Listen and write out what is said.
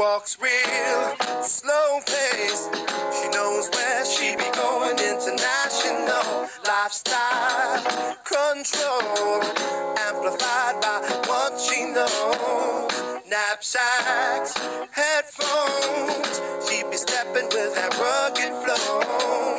walks real slow pace. She knows where she be going. International lifestyle control, amplified by what she knows. Knapsacks, headphones. She be stepping with that rugged flow.